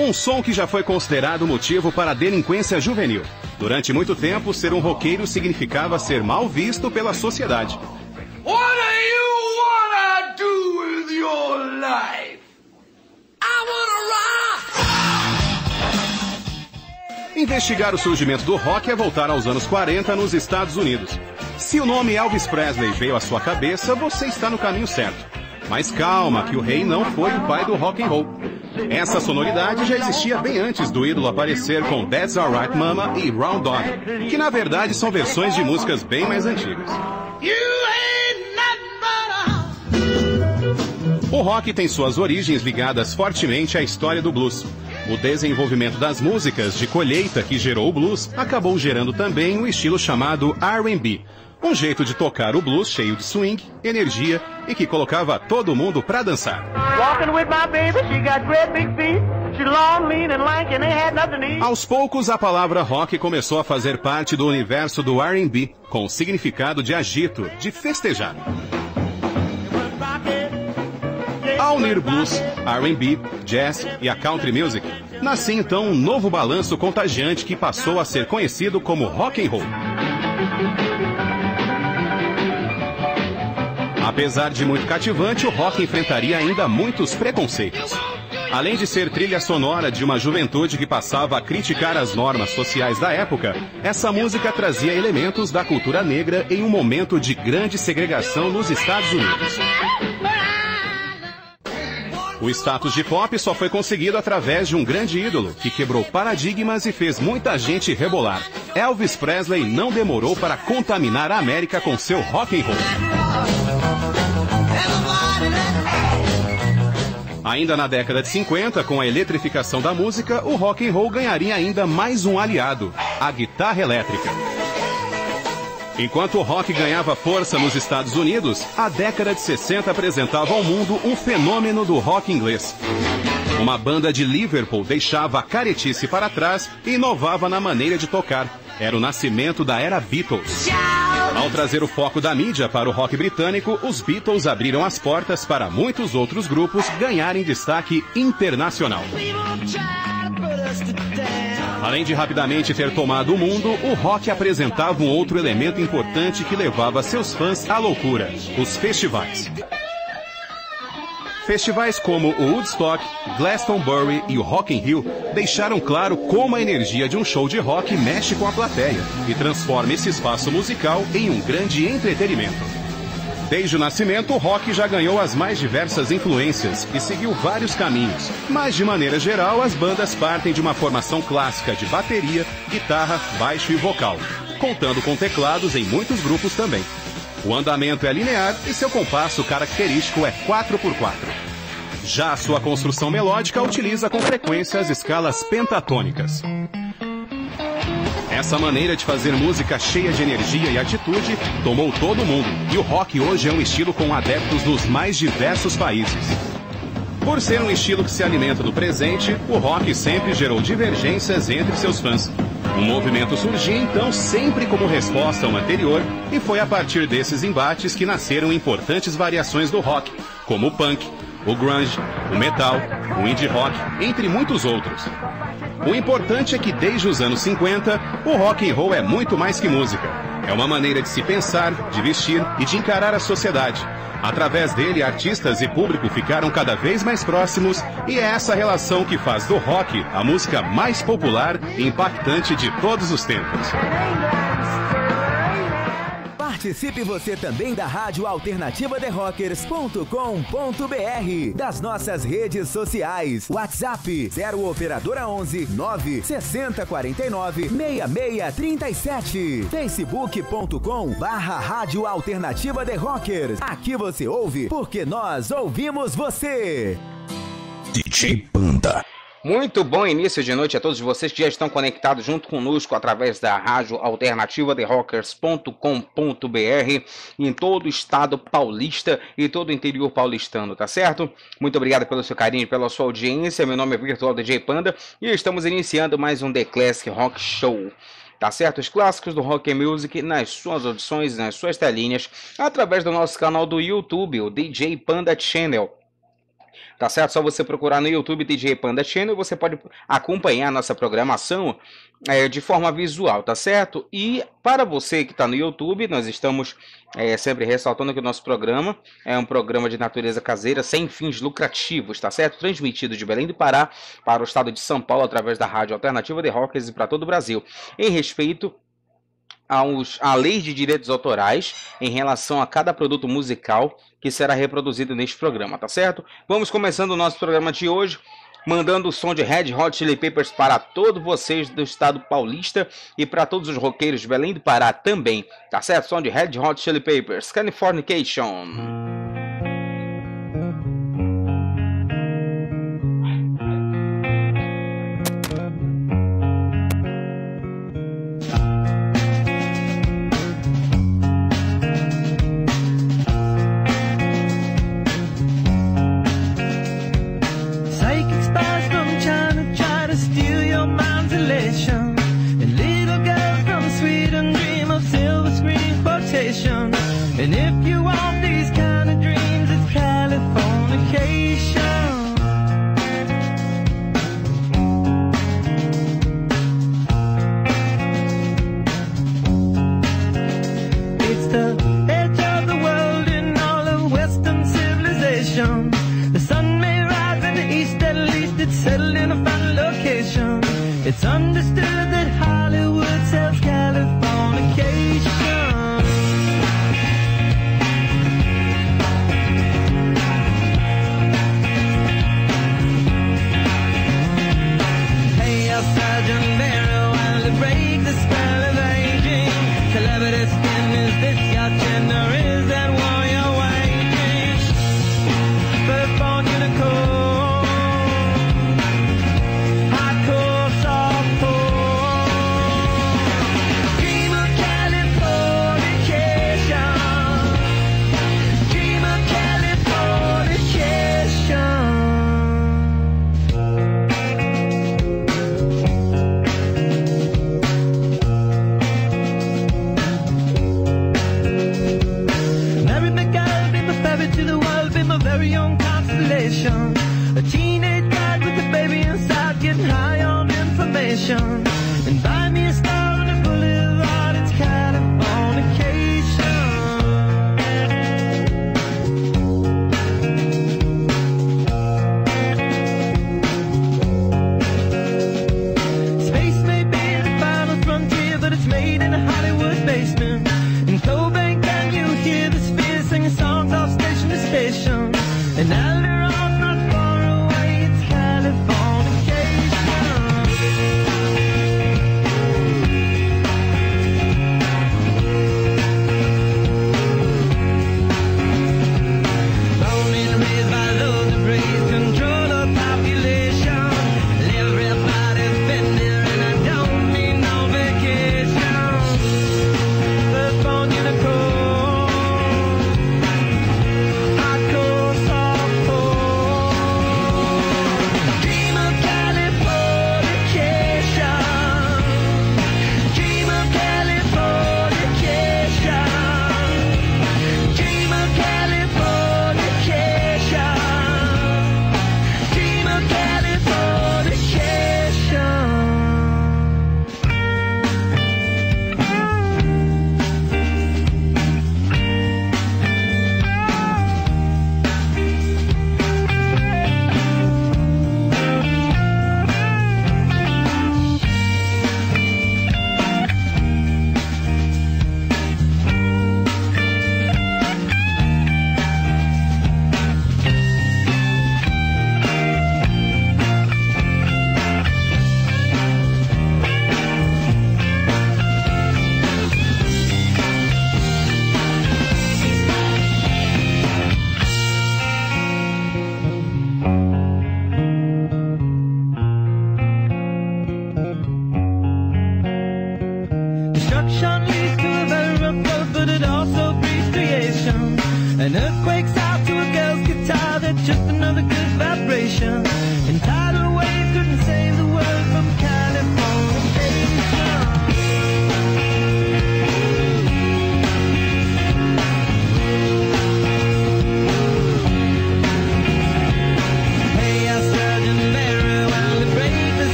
Um som que já foi considerado motivo para a delinquência juvenil. Durante muito tempo, ser um roqueiro significava ser mal visto pela sociedade. What do you wanna do with your life? I wanna rock! Investigar o surgimento do rock é voltar aos anos 40 nos Estados Unidos. Se o nome Elvis Presley veio à sua cabeça, você está no caminho certo. Mas calma, que o rei não foi o pai do rock and roll. Essa sonoridade já existia bem antes do ídolo aparecer com That's Alright Mama e Round Dog, que na verdade são versões de músicas bem mais antigas. O rock tem suas origens ligadas fortemente à história do blues. O desenvolvimento das músicas de colheita que gerou o blues acabou gerando também o um estilo chamado R&B, um jeito de tocar o blues cheio de swing, energia e que colocava todo mundo pra dançar. Aos poucos, a palavra rock começou a fazer parte do universo do R&B, com o significado de agito, de festejar. Ao unir blues, R&B, jazz e a country music, nasce então um novo balanço contagiante que passou a ser conhecido como rock and roll. Apesar de muito cativante, o rock enfrentaria ainda muitos preconceitos. Além de ser trilha sonora de uma juventude que passava a criticar as normas sociais da época, essa música trazia elementos da cultura negra em um momento de grande segregação nos Estados Unidos. O status de pop só foi conseguido através de um grande ídolo que quebrou paradigmas e fez muita gente rebolar. Elvis Presley não demorou para contaminar a América com seu rock and roll. Ainda na década de 50, com a eletrificação da música, o rock and roll ganharia ainda mais um aliado, a guitarra elétrica. Enquanto o rock ganhava força nos Estados Unidos, a década de 60 apresentava ao mundo um fenômeno do rock inglês. Uma banda de Liverpool deixava a caretice para trás e inovava na maneira de tocar. Era o nascimento da era Beatles. Ao trazer o foco da mídia para o rock britânico, os Beatles abriram as portas para muitos outros grupos ganharem destaque internacional. Além de rapidamente ter tomado o mundo, o rock apresentava um outro elemento importante que levava seus fãs à loucura: os festivais. Festivais como o Woodstock, Glastonbury e o Rock in Rio deixaram claro como a energia de um show de rock mexe com a plateia e transforma esse espaço musical em um grande entretenimento. Desde o nascimento, o rock já ganhou as mais diversas influências e seguiu vários caminhos. Mas, de maneira geral, as bandas partem de uma formação clássica de bateria, guitarra, baixo e vocal, contando com teclados em muitos grupos também. O andamento é linear e seu compasso característico é 4x4. Já a sua construção melódica utiliza com frequência as escalas pentatônicas. Essa maneira de fazer música cheia de energia e atitude tomou todo mundo, e o rock hoje é um estilo com adeptos nos mais diversos países. Por ser um estilo que se alimenta do presente, o rock sempre gerou divergências entre seus fãs. O movimento surgiu então sempre como resposta ao anterior, e foi a partir desses embates que nasceram importantes variações do rock, como o punk, o grunge, o metal, o indie rock, entre muitos outros. O importante é que desde os anos 50, o rock and roll é muito mais que música. É uma maneira de se pensar, de vestir e de encarar a sociedade. Através dele, artistas e público ficaram cada vez mais próximos e é essa relação que faz do rock a música mais popular e impactante de todos os tempos. Participe você também da Rádio Alternativa de Rockers.com.br, das nossas redes sociais. WhatsApp 0 operadora 11 9 60 49 6637. Facebook.com barra Rádio Alternativa de Rockers. Aqui você ouve porque nós ouvimos você. DJ Panda. Muito bom início de noite a todos vocês que já estão conectados junto conosco através da rádio alternativa de rockers.com.br em todo o estado paulista e todo o interior paulistano, tá certo? Muito obrigado pelo seu carinho, pela sua audiência. Meu nome é Virtual DJ Panda e estamos iniciando mais um The Classic Rock Show tá certo? Os clássicos do rock and music nas suas audições, nas suas telinhas, através do nosso canal do YouTube, o DJ Panda Channel. Tá certo? Só você procurar no YouTube DJ Panda Channel você pode acompanhar nossa programação é, de forma visual, tá certo? E para você que está no YouTube, nós estamos é, sempre ressaltando que o nosso programa é um programa de natureza caseira sem fins lucrativos, tá certo? Transmitido de Belém do Pará para o estado de São Paulo através da Rádio Alternativa de Rockers e para todo o Brasil, em respeito aos, à lei de direitos autorais em relação a cada produto musical que será reproduzido neste programa, tá certo? Vamos começando o nosso programa de hoje mandando o som de Red Hot Chili Peppers para todos vocês do estado paulista e para todos os roqueiros de Belém do Pará também, tá certo? Som de Red Hot Chili Peppers, Californication.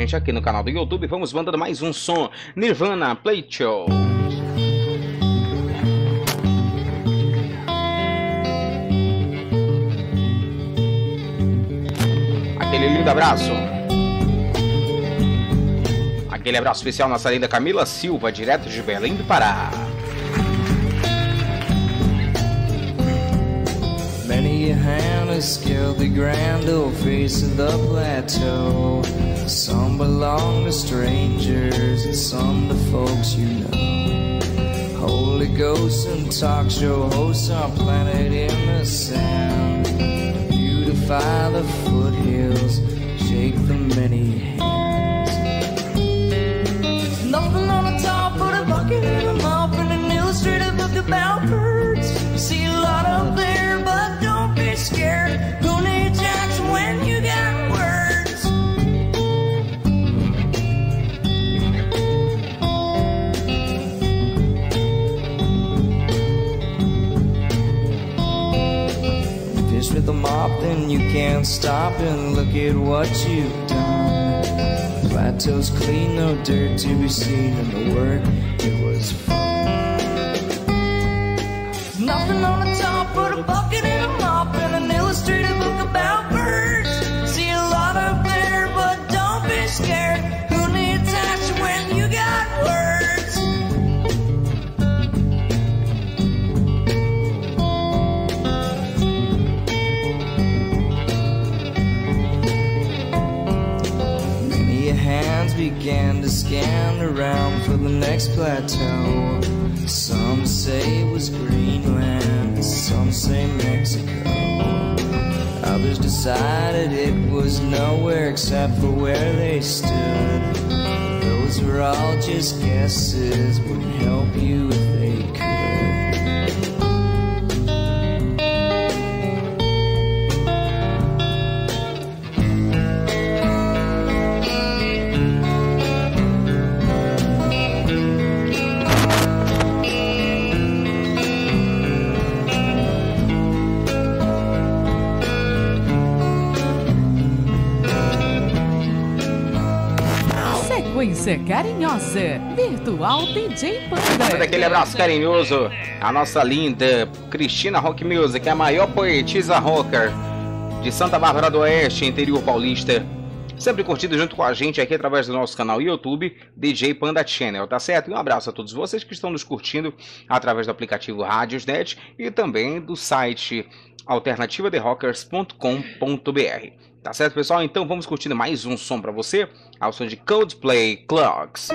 Gente aqui no canal do YouTube, vamos mandando mais um som. Nirvana Play Show. Aquele lindo abraço. Aquele abraço especial nossa linda Camila Silva, direto de Belém do Pará. Many a hand has the grand old face of the plateau. Some belong to strangers and some to folks you know. Holy ghosts and talk show hosts are planted in the sand. Beautify the foothills, shake the many you can't stop and look at what you've done. Plateau's clean, no dirt to be seen, and the work it was fun. Nothing on the top but a bucket and a scan around for the next plateau. Some say it was Greenland, some say Mexico. Others decided it was nowhere except for where they stood. Those were all just guesses, wouldn't help you Carinhosa. Virtual DJ Panda. Manda aquele abraço carinhoso. A nossa linda Cristina Rock Music, a maior poetisa rocker de Santa Bárbara do Oeste, interior paulista. Sempre curtido junto com a gente aqui através do nosso canal YouTube, DJ Panda Channel, tá certo? E um abraço a todos vocês que estão nos curtindo através do aplicativo Radiosnet e também do site alternativaderockers.com.br. Tá certo, pessoal? Então vamos curtindo mais um som para você, ao som de Coldplay Clocks.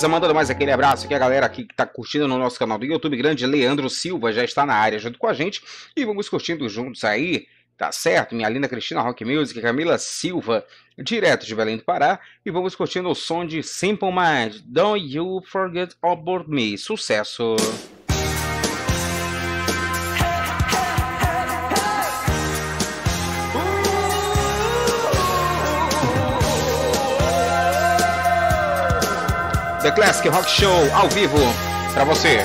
Beleza, mandando mais aquele abraço aqui a galera aqui que tá curtindo no nosso canal do YouTube, grande Leandro Silva já está na área junto com a gente e vamos curtindo juntos aí, tá certo? Minha linda Cristina Rock Music, Camila Silva, direto de Belém do Pará e vamos curtindo o som de Simple Mind, Don't You Forget About Me, sucesso! The Classic Rock Show ao vivo para você.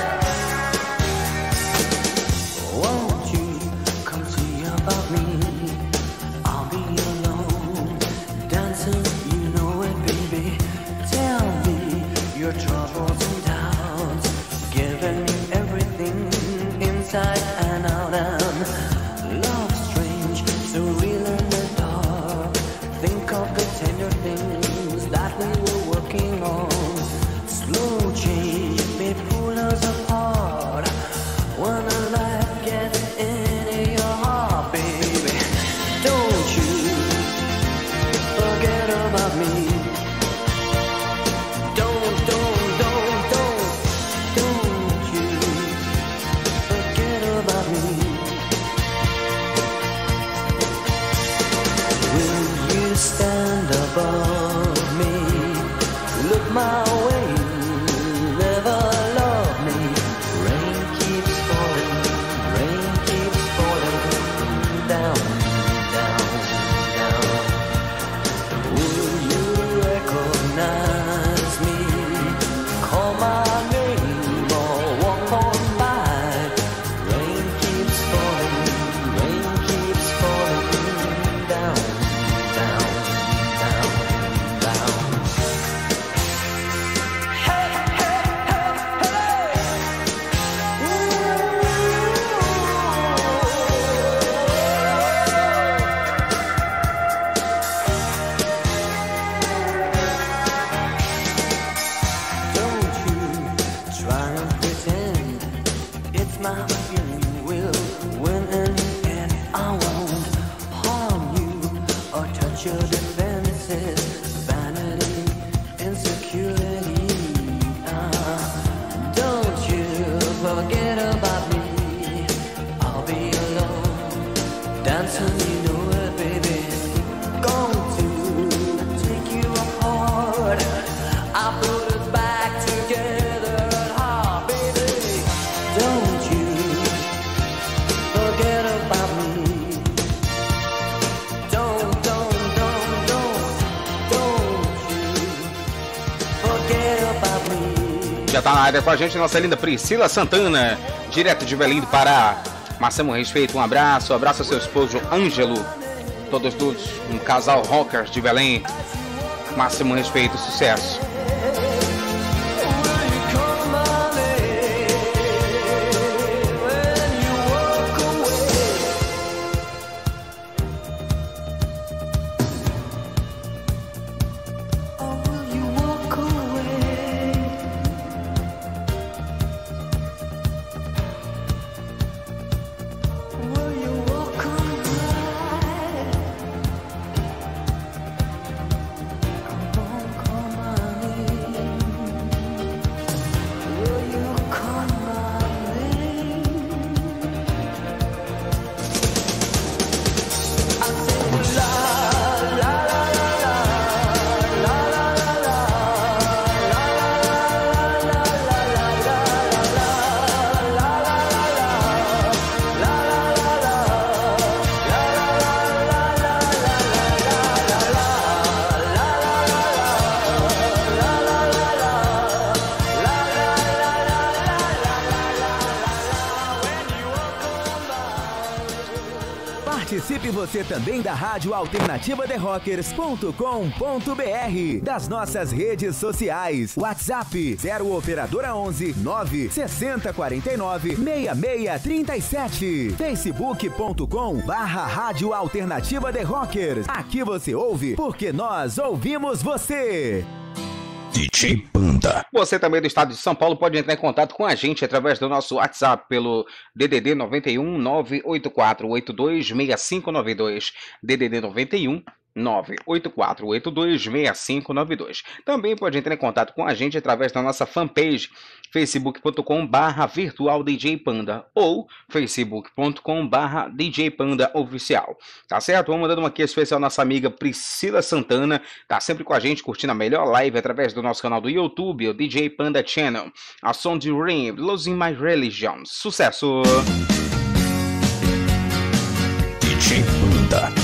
Área com a gente nossa linda Priscila Santana, direto de Belém do Pará. Máximo respeito, um abraço, um abraço ao seu esposo Ângelo, todos todos, um casal rockers de Belém. Máximo respeito, sucesso. Você também da Rádio Alternativa The Rockers.com.br, das nossas redes sociais. WhatsApp 0 operadora 11 9 60 49 6637. Facebook.com barra Rádio Alternativa The Rockers. Aqui você ouve porque nós ouvimos você. DJ Você também do estado de São Paulo pode entrar em contato com a gente através do nosso WhatsApp pelo DDD 91 984826592. Também pode entrar em contato com a gente através da nossa fanpage facebook.com barra virtual DJ Panda ou facebook.com barra DJ Panda oficial. Tá certo? Vamos mandando uma aqui especial nossa amiga Priscila Santana, tá sempre com a gente, curtindo a melhor live através do nosso canal do YouTube, o DJ Panda Channel. A som de Ring Losing My Religion. Sucesso! DJ Panda.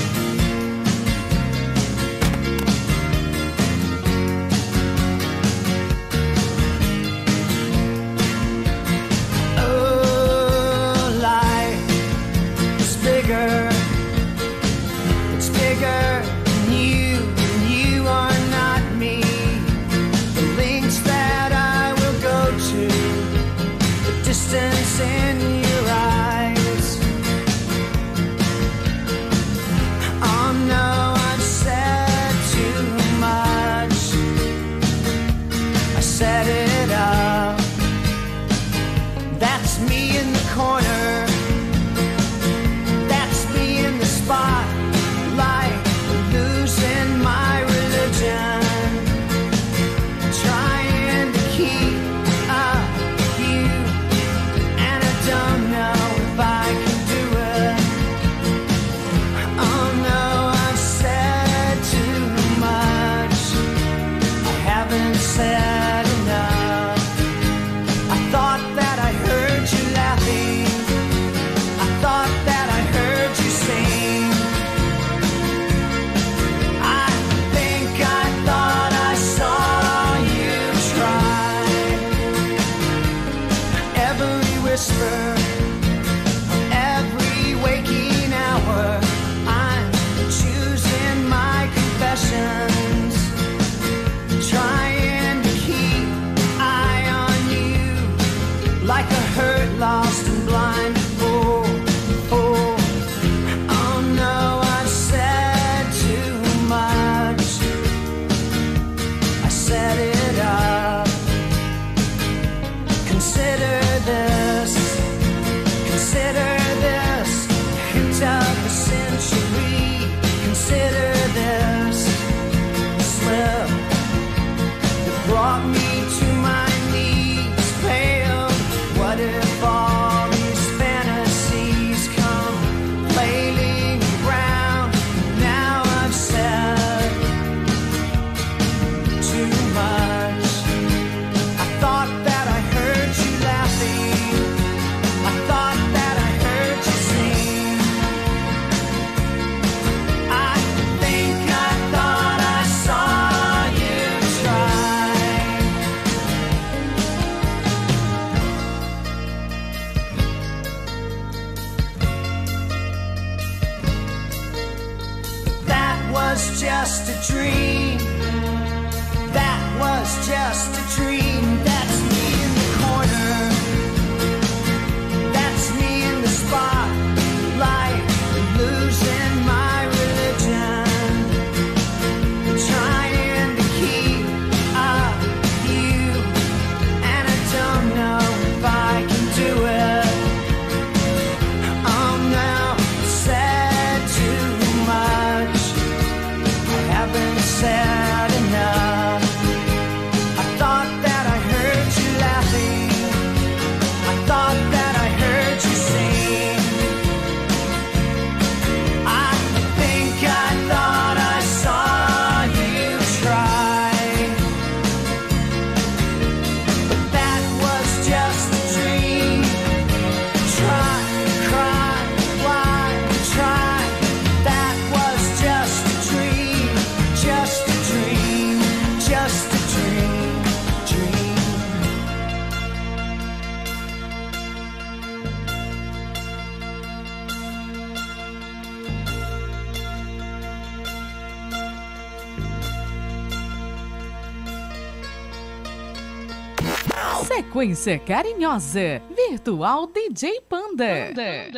was just a dream. That was just a dream. Frequência carinhosa. Virtual DJ Panda. Panda.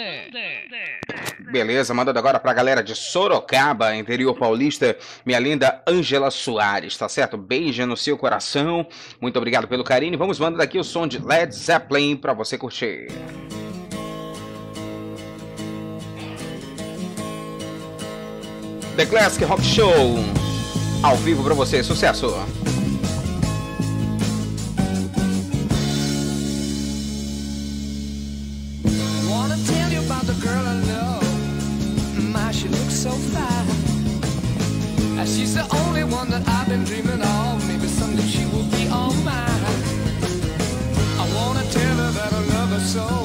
Beleza, mandando agora pra galera de Sorocaba, interior paulista, minha linda Ângela Soares, tá certo? Beija no seu coração. Muito obrigado pelo carinho. Vamos mandando aqui o som de Led Zeppelin pra você curtir. The Classic Rock Show. Ao vivo pra você, sucesso! Girl I love. My, she looks so fine. She's the only one that I've been dreaming of. Maybe someday she will be all mine. I wanna tell her that I love her so.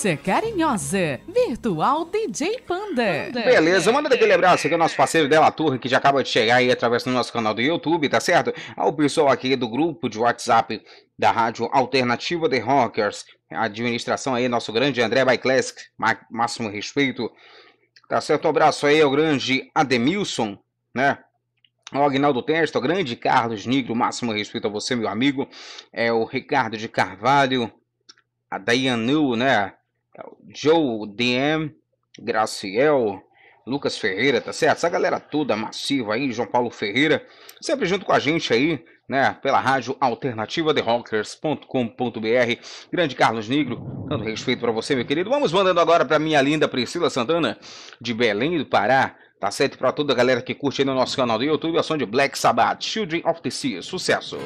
Sequência carinhosa. Virtual DJ Panda. Beleza, manda aquele abraço aqui ao nosso parceiro Dela Torre, que já acaba de chegar aí através do nosso canal do YouTube, tá certo? Ao pessoal aqui do grupo de WhatsApp da Rádio Alternativa de Rockers, a administração aí, nosso grande André má- máximo respeito. Tá certo? Um abraço aí ao grande Ademilson, né? Ao Agnaldo Testa, ao grande Carlos Negro, máximo respeito a você, meu amigo. É o Ricardo de Carvalho, a Dayanu, né? É Joe DM, Graciel, Lucas Ferreira, tá certo? Essa galera toda massiva aí, João Paulo Ferreira, sempre junto com a gente aí, né? Pela rádio alternativa de rockers.com.br. Grande Carlos Negro, dando respeito para você, meu querido. Vamos mandando agora para minha linda Priscila Santana, de Belém do Pará. Tá certo? Para toda a galera que curte aí no nosso canal do YouTube, a som de Black Sabbath, Children of the Sea. Sucesso!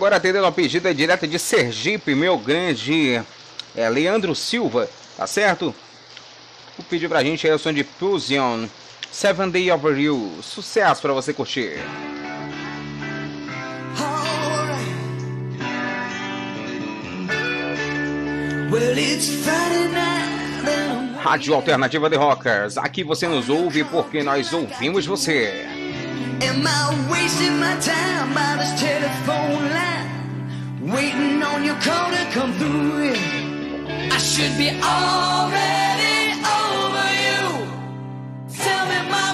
agora atendendo a pedido direta direto de Sergipe, meu grande é, Leandro Silva, tá certo? O pedido pra gente é o som de Fusion, Seven Day Over You, sucesso pra você curtir. Rádio Alternativa de Rockers, aqui você nos ouve porque nós ouvimos você. Am I wasting my time by this telephone line? Waiting on your call to come through. I should be already over you. Tell me, mama,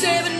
seven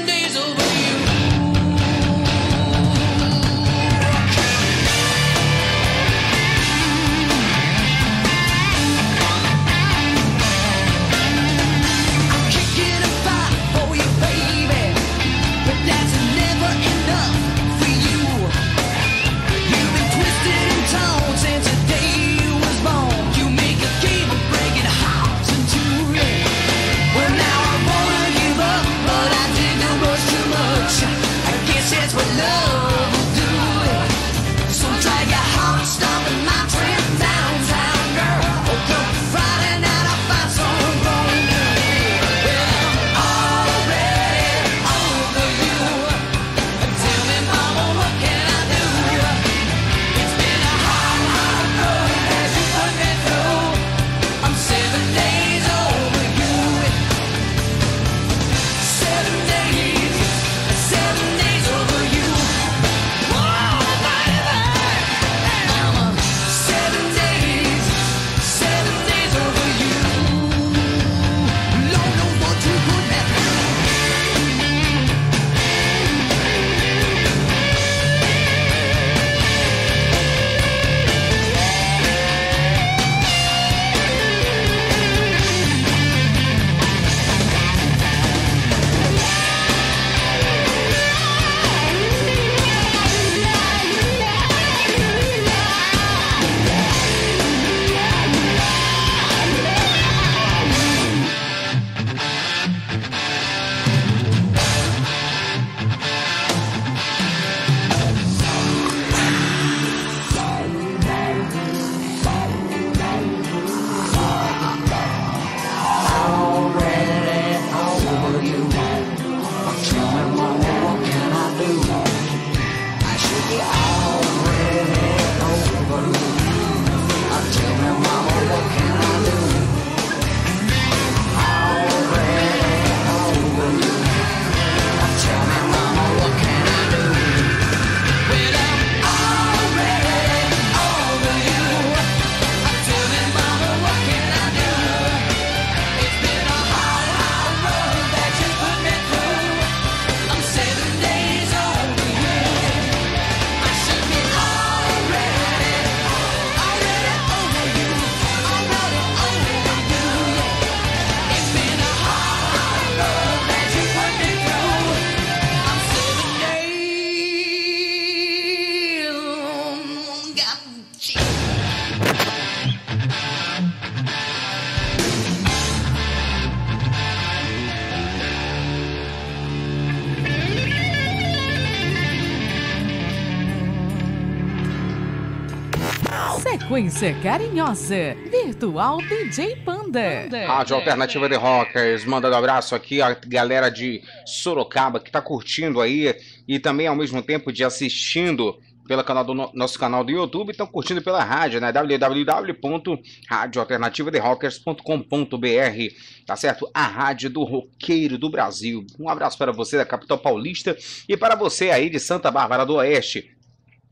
Sequência carinhosa. Virtual DJ Panda. Rádio Alternativa de Rockers, mandando abraço aqui a galera de Sorocaba que tá curtindo aí e também ao mesmo tempo de assistindo pelo canal do no- nosso canal do YouTube, estão curtindo pela rádio, né? www.radioalternativaderockers.com.br, tá certo? A rádio do roqueiro do Brasil. Um abraço para você da capital paulista e para você aí de Santa Bárbara do Oeste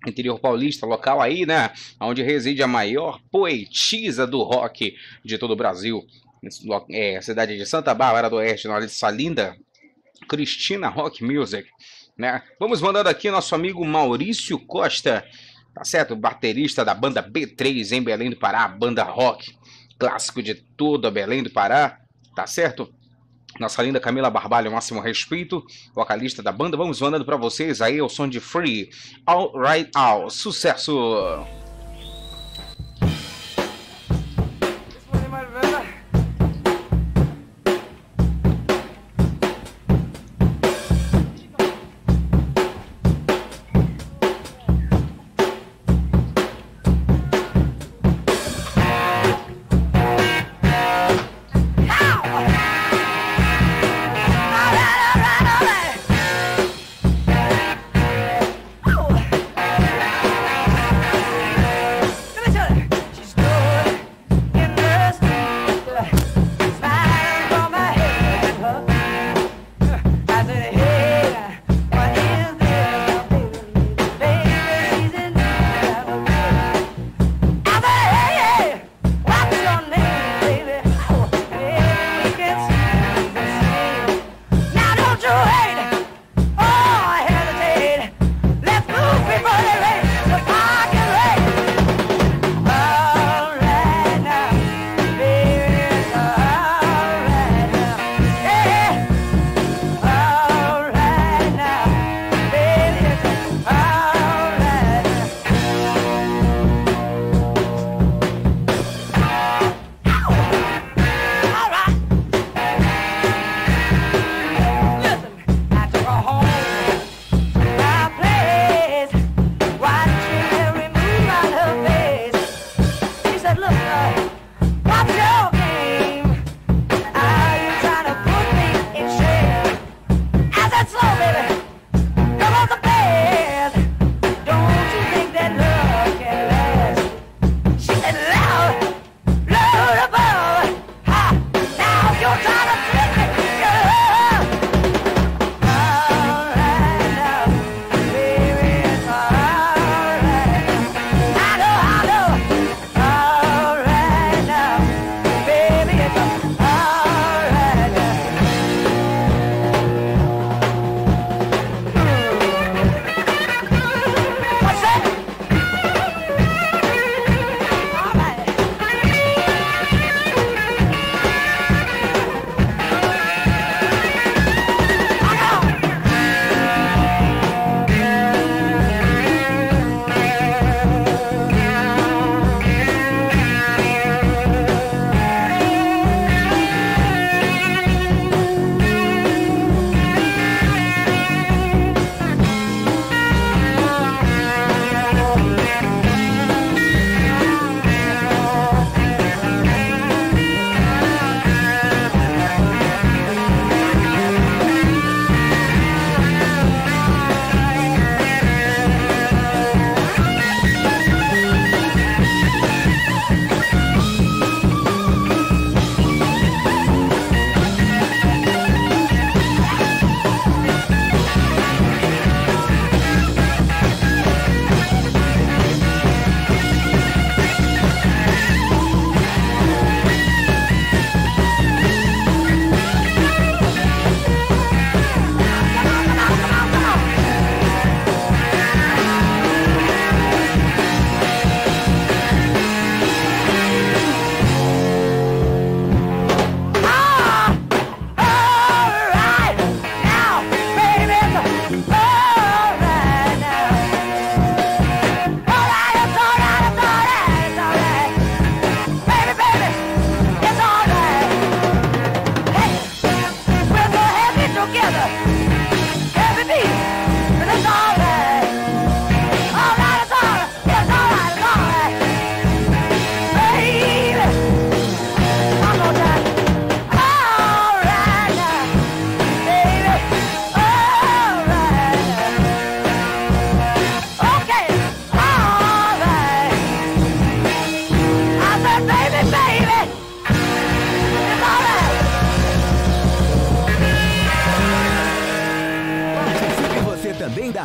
interior paulista, local aí, né, onde reside a maior poetisa do rock de todo o Brasil, é, cidade de Santa Bárbara do Oeste, na dessa linda Cristina Rock Music, né? Vamos mandando aqui nosso amigo Maurício Costa, tá certo? Baterista da banda B3 em Belém do Pará, banda rock, clássico de toda Belém do Pará, tá certo? Nossa linda Camila Barbalho, máximo respeito, vocalista da banda. Vamos mandando para vocês aí o som de Free, All Right Out. Sucesso!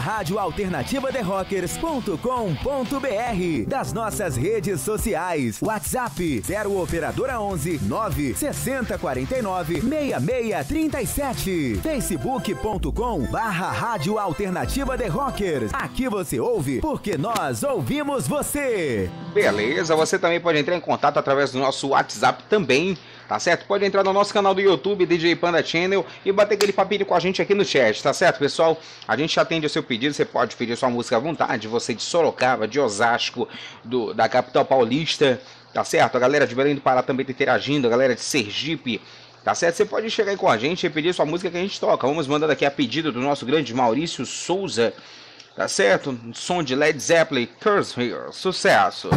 Rádio Alternativa The Rockers.com.br, das nossas redes sociais. WhatsApp 0 operadora 11 9 60 49 6637. Facebook.com barra Rádio Alternativa The Rockers. Aqui você ouve porque nós ouvimos você. Beleza, você também pode entrar em contato através do nosso WhatsApp também, tá certo? Pode entrar no nosso canal do YouTube, DJ Panda Channel, e bater aquele papinho com a gente aqui no chat, tá certo, pessoal? A gente atende o seu pedido, você pode pedir sua música à vontade, você de Sorocaba, de Osasco, do, da capital paulista, tá certo? A galera de Belém do Pará também tá interagindo, a galera de Sergipe, Tá certo? Você pode chegar aí com a gente e pedir sua música que a gente toca. Vamos mandando aqui a pedido do nosso grande Maurício Souza. Tá certo? Som de Led Zeppelin, Curse Here. Sucesso!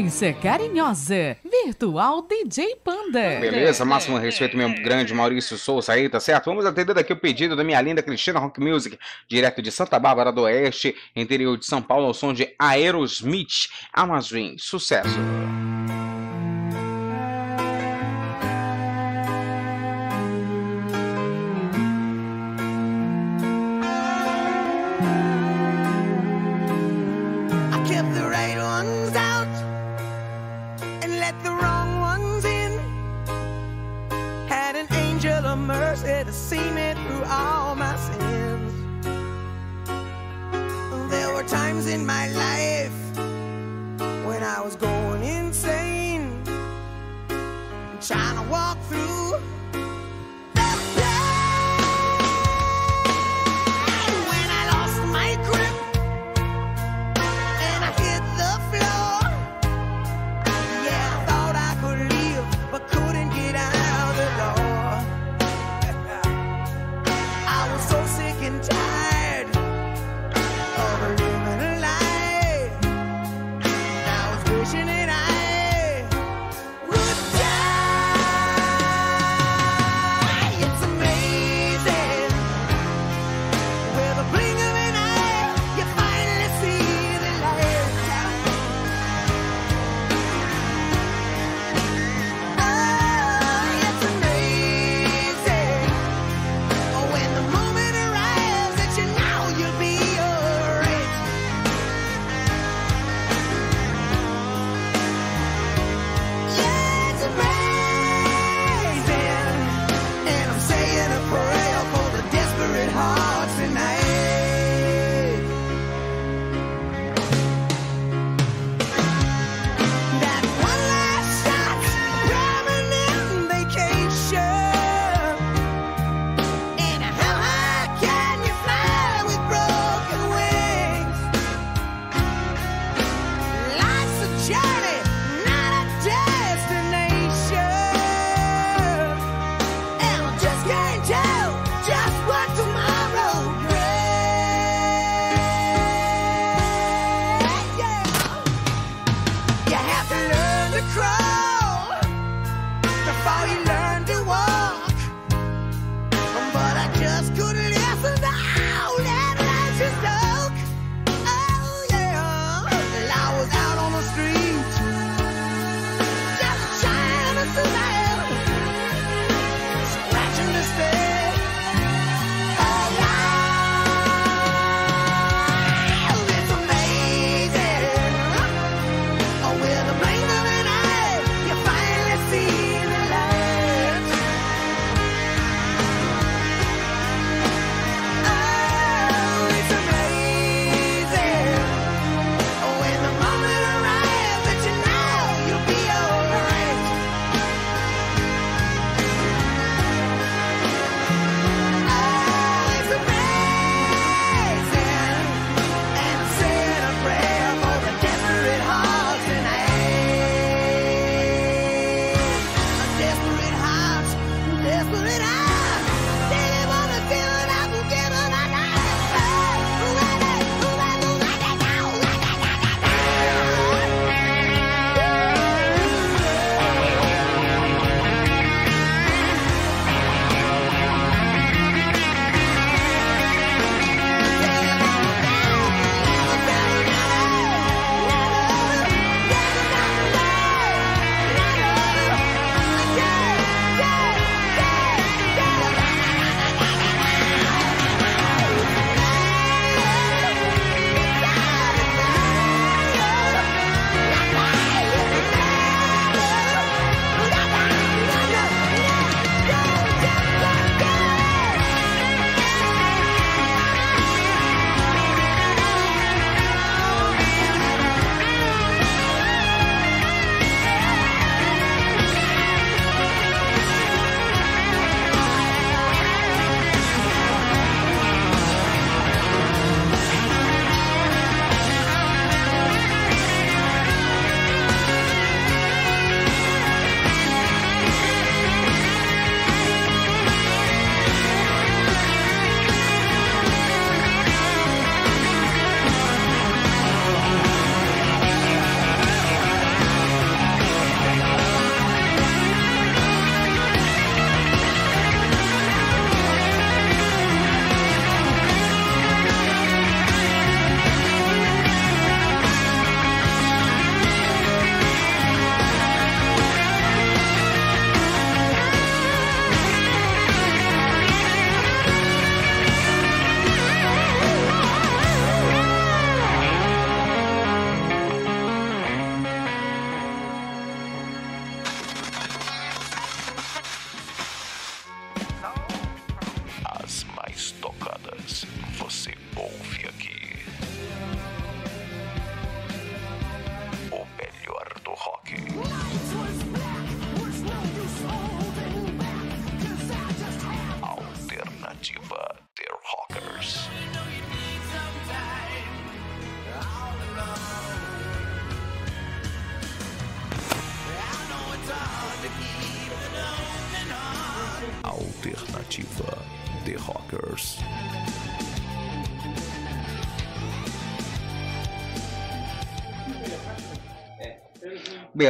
sequência carinhosa, Virtual DJ Panda. Beleza, máximo respeito, meu grande Maurício Souza aí, tá certo? Vamos atender aqui o pedido da minha linda Cristina Rock Music, direto de Santa Bárbara do Oeste, interior de São Paulo, ao som de Aerosmith, Amazon, sucesso.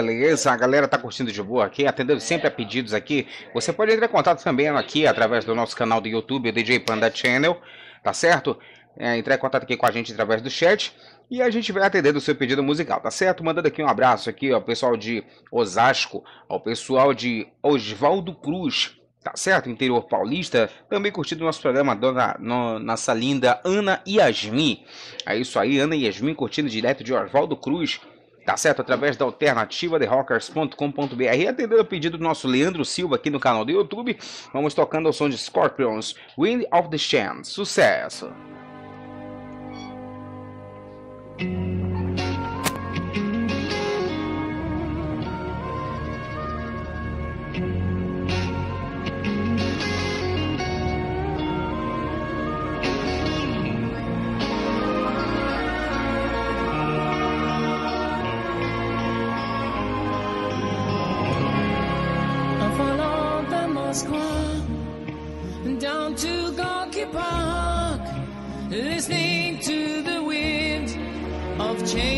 Beleza, a galera tá curtindo de boa aqui, atendendo sempre a pedidos aqui. Você pode entrar em contato também aqui através do nosso canal do YouTube, o DJ Panda Channel, tá certo? É, entrar em contato aqui com a gente através do chat e a gente vai atender o seu pedido musical, tá certo? Mandando aqui um abraço aqui ao pessoal de Osasco, ao pessoal de Osvaldo Cruz, tá certo? Interior paulista, também curtindo o nosso programa dona, no, nossa linda Ana Yasmin. É isso aí, Ana Yasmin curtindo direto de Osvaldo Cruz. Tá certo? Através da alternativa therockers.com.br. Atendendo o pedido do nosso Leandro Silva aqui no canal do YouTube, vamos tocando o som de Scorpions, Wind of the Chance. Sucesso! Moskva down to Gorky Park, listening to the wind of change.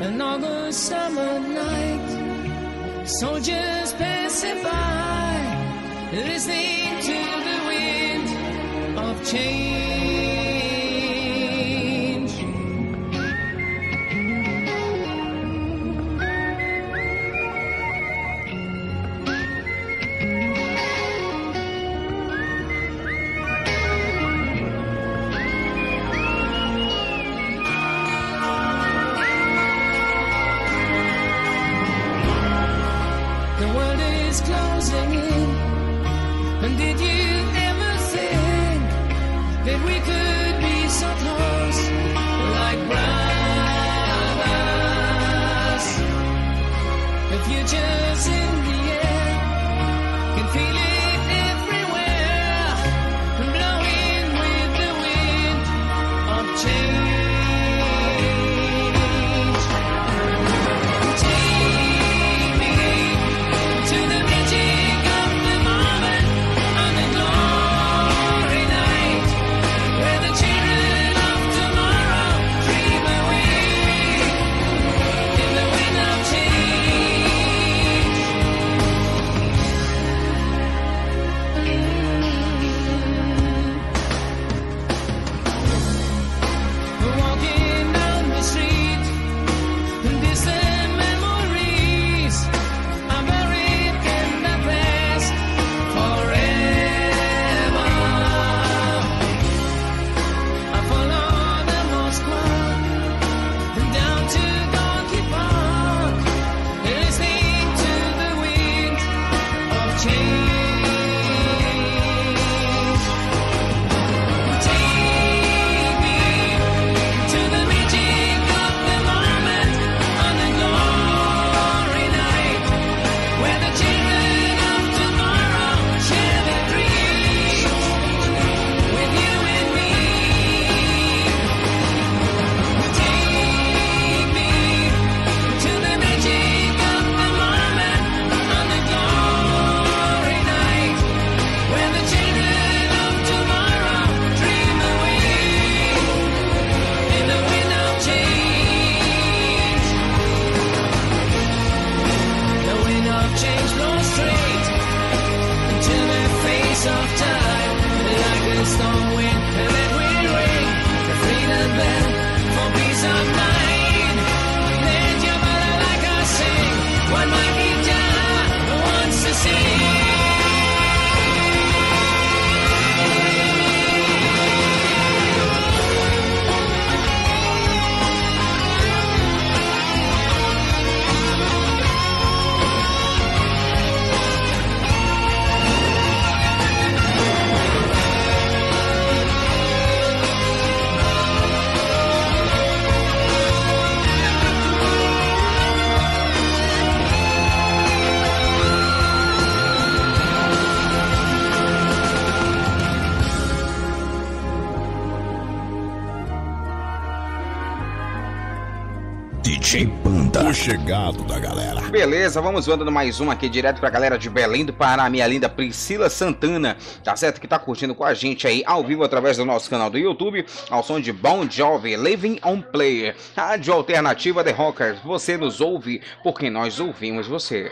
An August summer night, soldiers passing by, listening to the wind of change. chegado da galera. Beleza, vamos mandando mais uma aqui direto pra galera de Belém do Pará, minha linda Priscila Santana, tá certo? Que tá curtindo com a gente aí ao vivo através do nosso canal do YouTube, ao som de Bom Jovem, Living on Player, rádio alternativa The Rockers. Você nos ouve porque nós ouvimos você.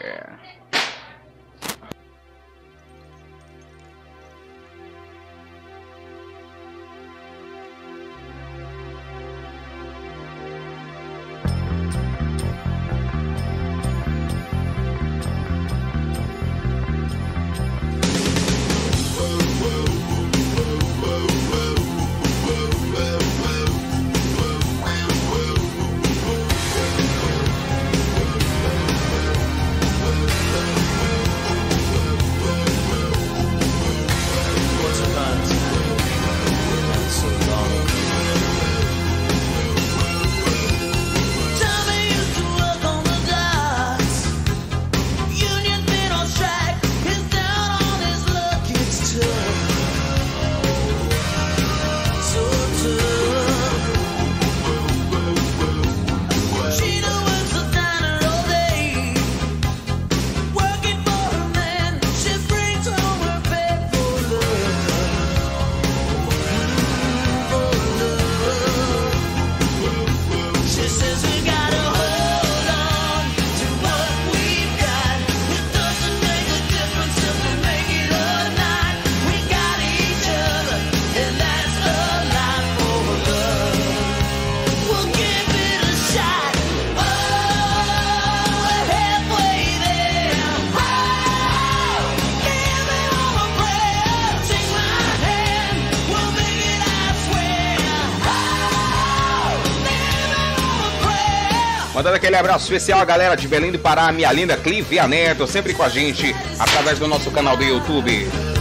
Mandando aquele abraço especial à galera de Belém do Pará, minha linda Clive Neto, sempre com a gente através do nosso canal do YouTube.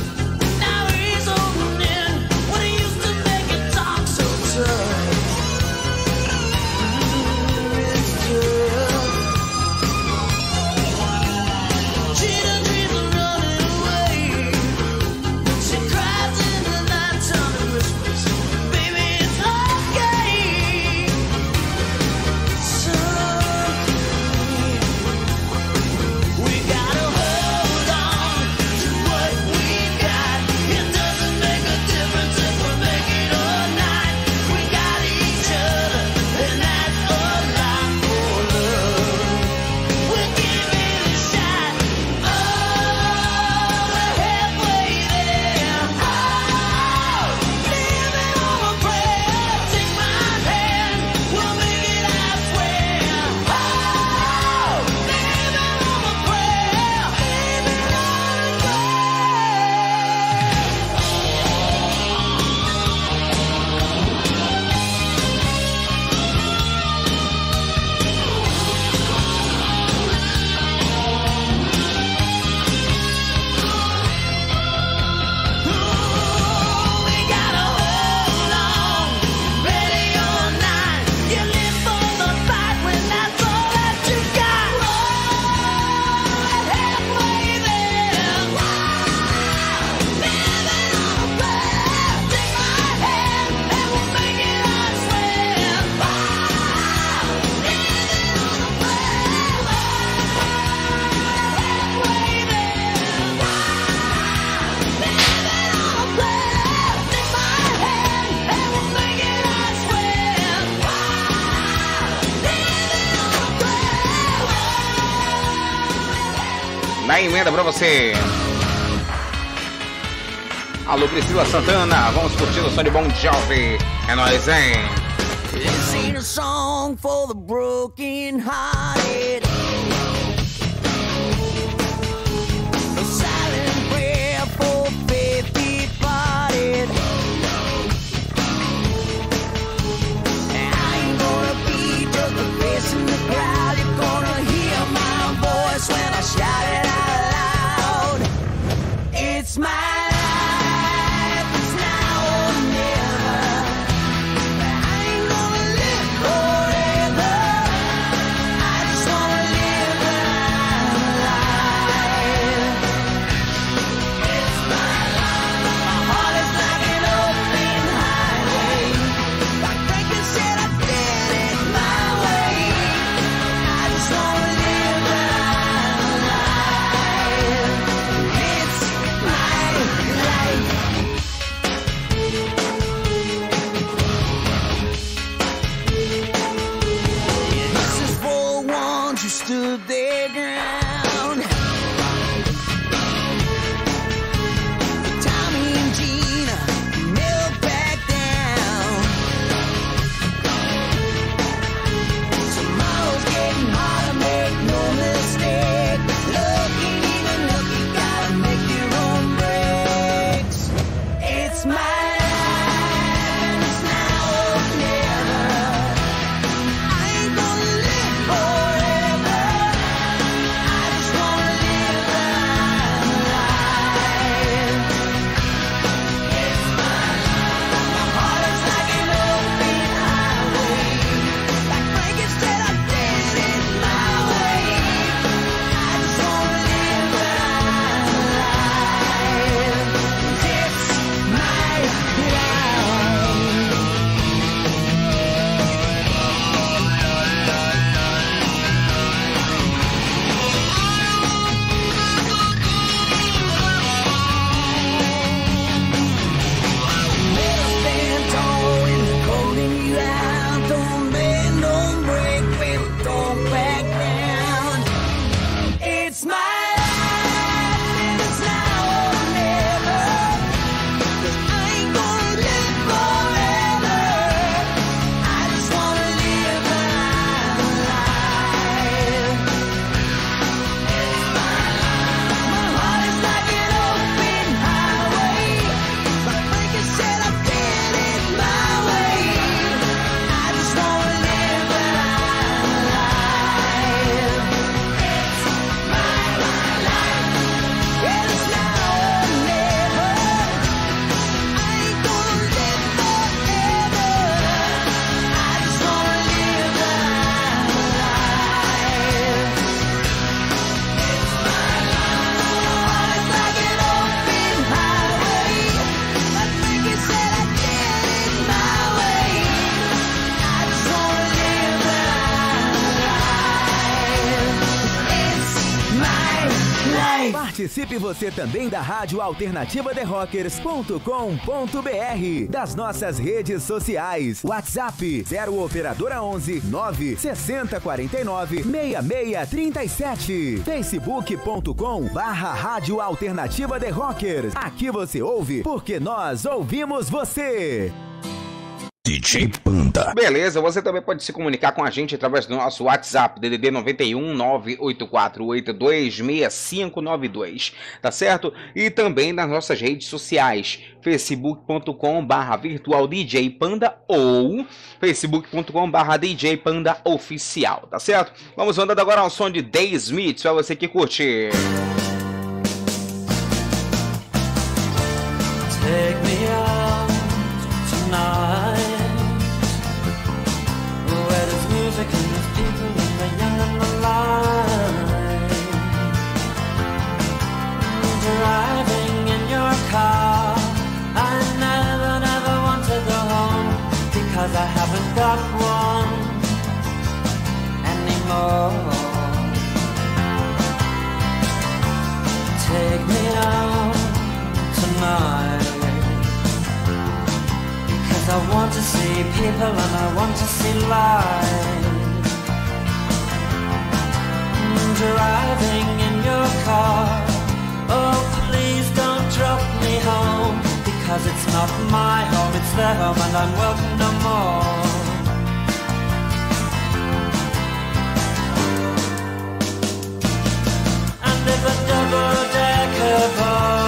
Santana pra você. Alô, Priscila Santana, vamos curtindo o som de Bom Jovi. É nóis, hein? A song for the broken hearted. Você também da Rádio Alternativa de Rockers.com.br, das nossas redes sociais. WhatsApp 0 operadora 11 9 60 49 6637. Facebook.com barra Rádio Alternativa de Rockers. Aqui você ouve porque nós ouvimos você. DJ Panda. Beleza, você também pode se comunicar com a gente através do nosso WhatsApp, DDD 91 984826592, tá certo? E também nas nossas redes sociais, facebook.com barra virtual DJ Panda ou facebook.com barra DJ Panda Oficial, tá certo? Vamos andando agora ao som de Day Smith, pra você que curte. Take I want to see people and I want to see life Driving in your car. Oh please don't drop me home Because it's not my home, it's their home and I'm welcome no more. And if a double-decker bus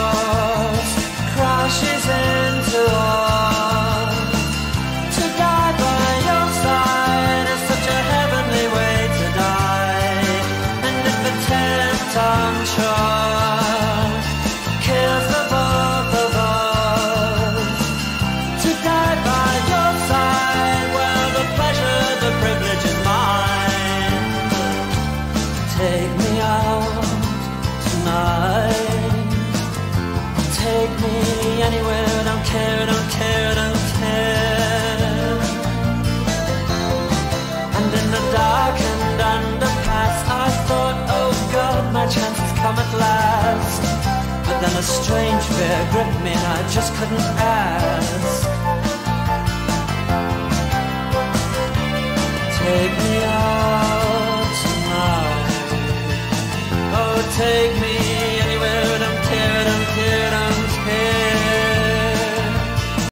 strange fear gripped me and I just couldn't ask. Take me out tonight. Oh, take